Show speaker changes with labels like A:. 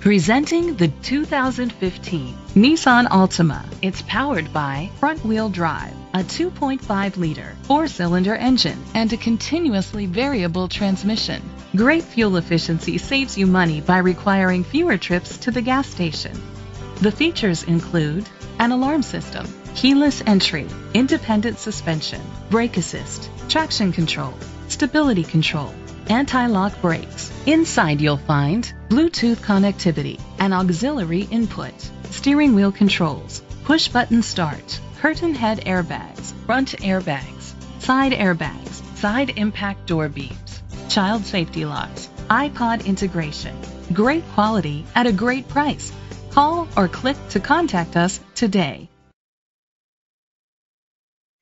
A: Presenting the 2015 Nissan Altima. It's powered by front-wheel drive, a 2.5-liter four-cylinder engine, and a continuously variable transmission. Great fuel efficiency saves you money by requiring fewer trips to the gas station. The features include an alarm system, keyless entry, independent suspension, brake assist, traction control, stability control, anti-lock brakes. Inside you'll find Bluetooth connectivity, an auxiliary input, steering wheel controls, push button start, curtain head airbags, front airbags, side airbags, side impact door beams, child safety locks, iPod integration. Great quality at a great price. Call or click to contact us today.